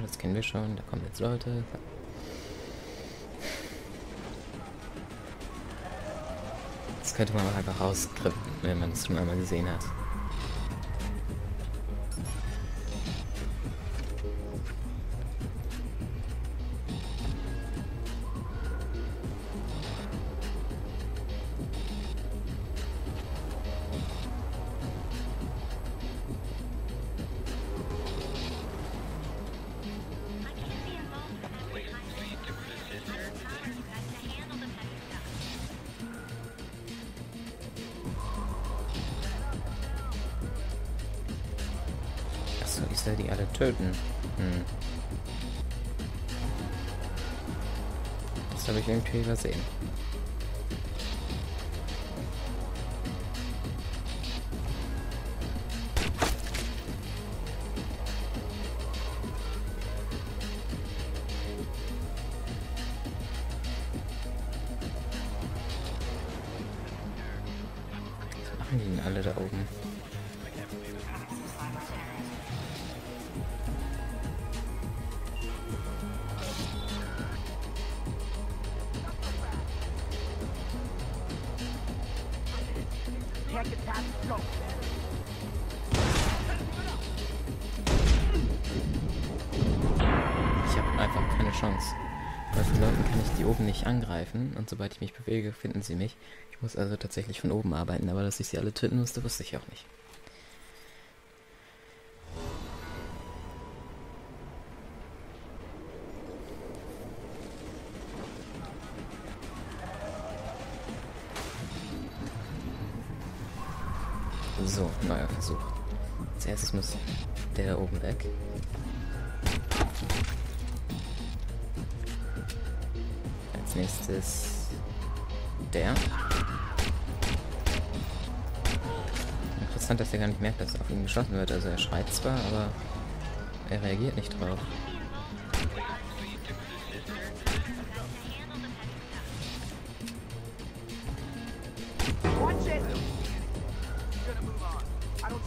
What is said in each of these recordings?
Das kennen wir schon. Da kommen jetzt Leute. Das könnte man auch einfach rauskrippen, wenn man es schon einmal gesehen hat. Achso, ich soll die alle töten. Hm. Das habe ich irgendwie übersehen. Was machen die denn alle da oben? Ich habe einfach keine Chance. Bei vielen Leuten kann ich die oben nicht angreifen und sobald ich mich bewege, finden sie mich. Ich muss also tatsächlich von oben arbeiten, aber dass ich sie alle töten musste, wusste ich auch nicht. So, neuer Versuch. Als erstes muss der da oben weg. Als nächstes der. Interessant, dass er gar nicht merkt, dass auf ihn geschossen wird. Also er schreit zwar, aber er reagiert nicht drauf.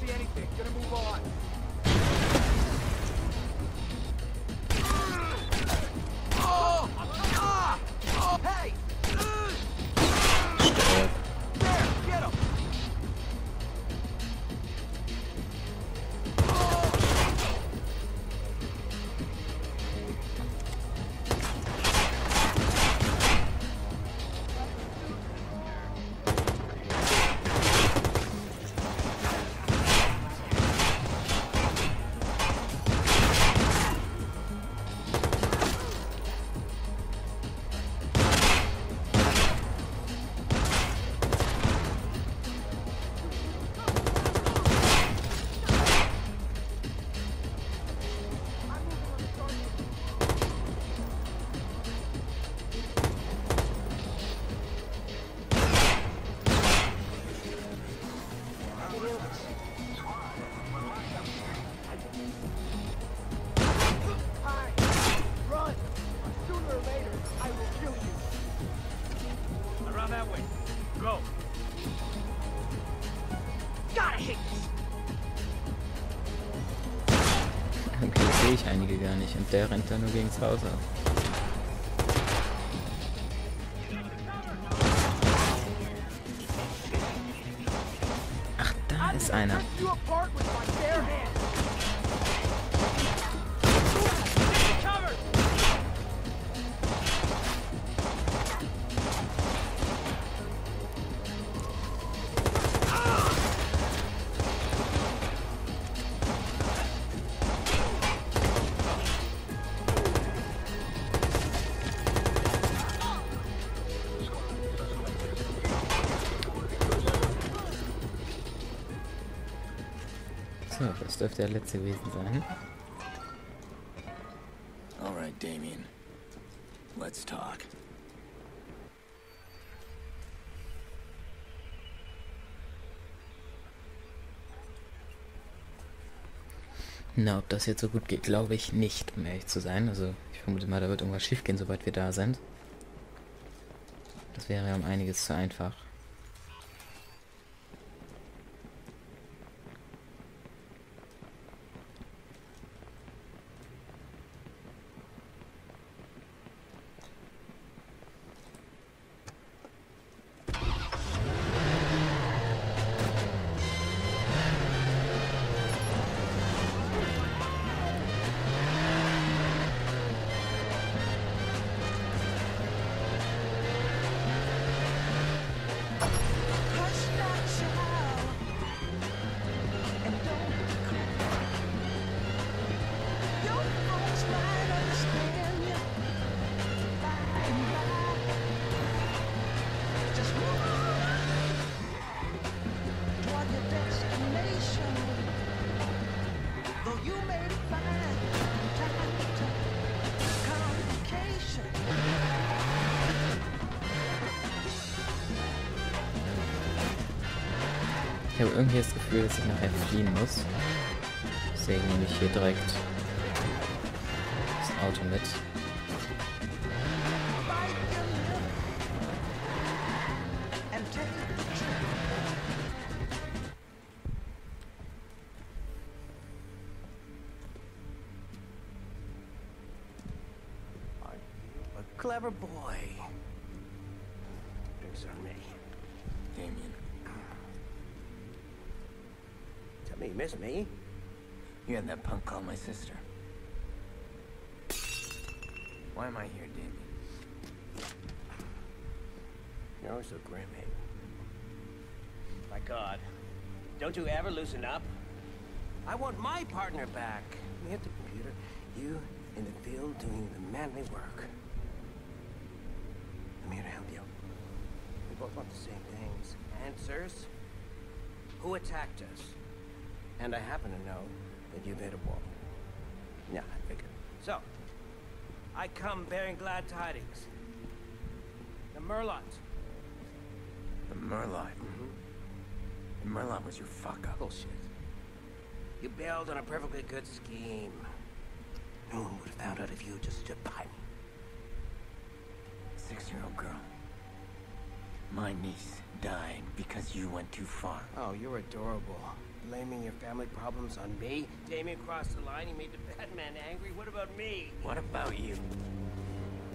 See anything. Gonna move on. Okay, sehe ich einige gar nicht und der rennt da nur gegens Haus auf. Ach, da ist einer. Dürfte der letzte gewesen sein. All right, Damien. Let's talk. Na, ob das jetzt so gut geht, glaube ich nicht, um ehrlich zu sein. Also, ich vermute mal, da wird irgendwas schief gehen, sobald wir da sind. Das wäre ja um einiges zu einfach. Ich habe irgendwie das Gefühl, dass ich nachher fliehen muss. Deswegen nehme ich hier direkt das Auto mit. Clever boy? Drinks on me. Damien, me miss me. you had that punk call my sister. Why am I here, Damien? You're always so grim, Aiden. My God. Don't you ever loosen up? I want my partner back. Me at the computer, you in the field doing the manly work. I'm here to help you. We both want the same things. Answers. Who attacked us? And I happen to know that you've hit a wall. Yeah, I figured. So, I come bearing glad tidings. The Merlaut. The Merlaut. Mm-hmm. The Merlaut was your fuck up. Bullshit. You bailed on a perfectly good scheme. No one would have found out if you just stood by me. Six-year-old girl. My niece died because you went too far. Oh, you're adorable. Blaming your family problems on me? Damien crossed the line, he made the Batman angry. What about me? What about you?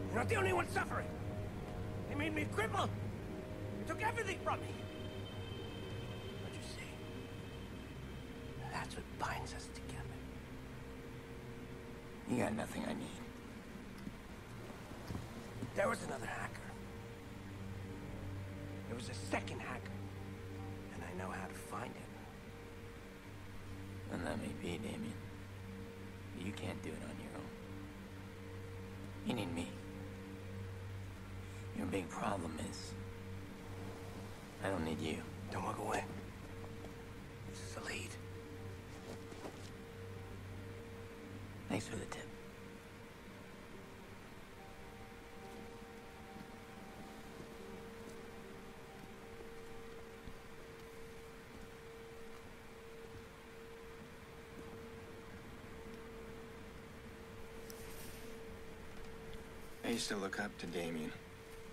You're not the only one suffering. They made me a cripple. They took everything from me. But you see, that's what binds us together. You got nothing I need. There was another hacker. There was a second hacker. And I know how to find him. And that may be, Damien. But you can't do it on your own. You need me. Your big problem is... I don't need you. Don't walk away. This is a lead. Thanks for the tip. I used to look up to Damien.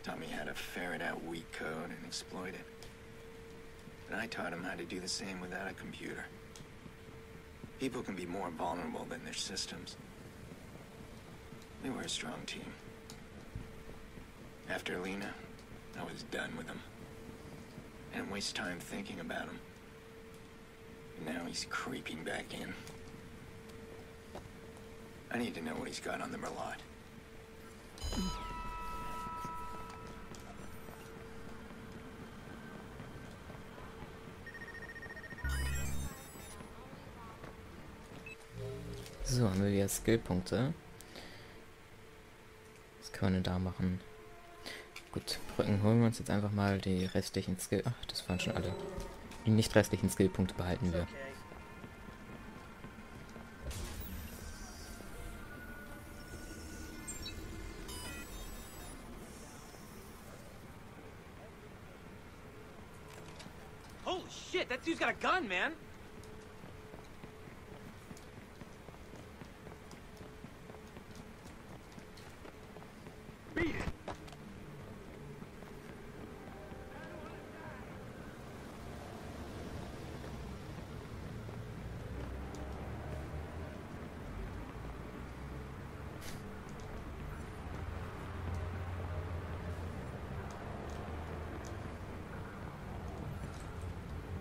Taught me how to ferret out weak code and exploit it. But I taught him how to do the same without a computer. People can be more vulnerable than their systems. We were a strong team. After Lena, I was done with him. I didn't waste time thinking about him. And now he's creeping back in. I need to know what he's got on the Merlaut. So, haben wir wieder Skillpunkte. Was kann man denn da machen? Gut, Brücken holen wir uns jetzt einfach mal die restlichen Skill... Ach, das waren schon alle. Die nicht restlichen Skillpunkte behalten wir. It!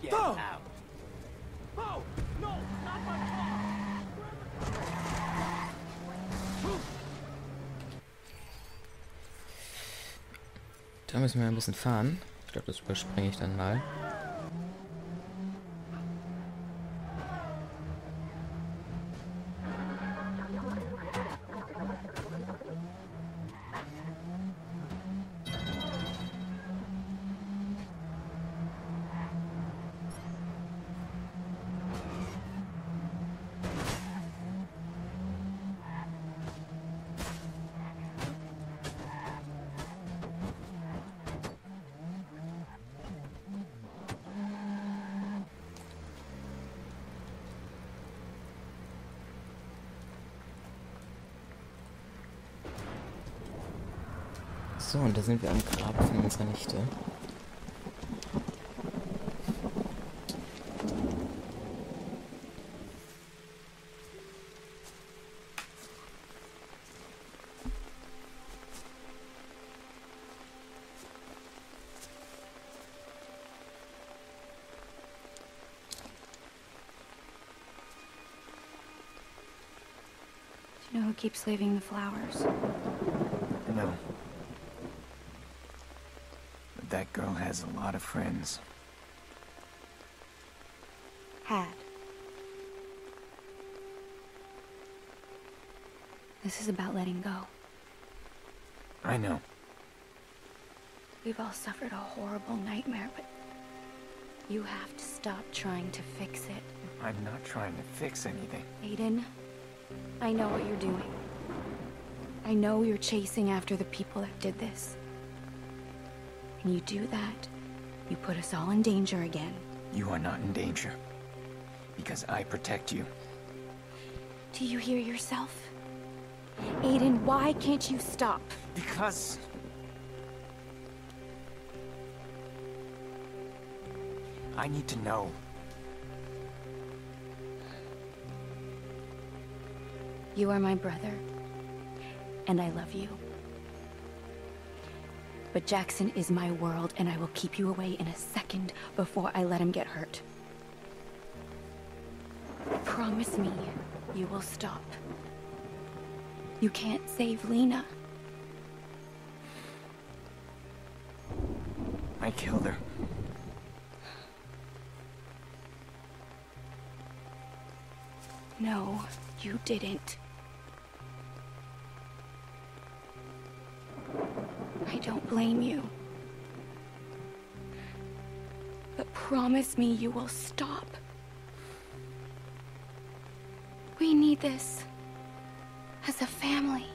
Get Oh! out. Oh! No! Not my Da müssen wir ein bisschen fahren. Ich glaube, das überspringe ich dann mal. So, und da sind wir am Grab von unserer Nichte. Do you know who keeps leaving the flowers? No. That girl has a lot of friends. Had. This is about letting go. I know. We've all suffered a horrible nightmare, but you have to stop trying to fix it. I'm not trying to fix anything. Aiden, I know what you're doing. I know you're chasing after the people that did this. When you do that, you put us all in danger again. You are not in danger. Because I protect you. Do you hear yourself? Aiden, why can't you stop? Because... I need to know. You are my brother, and I love you. But Jackson is my world, and I will keep you away in a second before I let him get hurt. Promise me you will stop. You can't save Lena. I killed her. No, you didn't. Blame you. But promise me you will stop. We need this as a family.